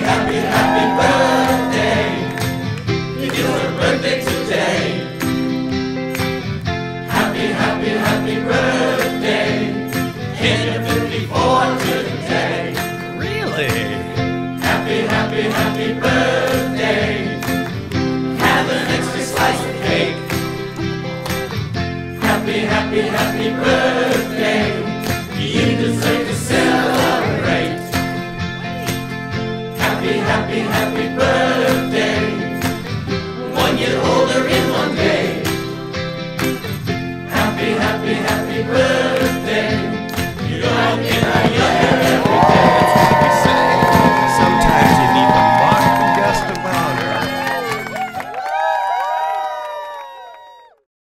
happy, happy birthday. It is birthday today. Happy, happy, happy birthday. Today. Really? Happy, happy, happy birthday. Have an extra slice of cake. Happy, happy, happy birthday. happy, happy, happy birthday. One year older in one day. Happy, happy, happy birthday. You don't get a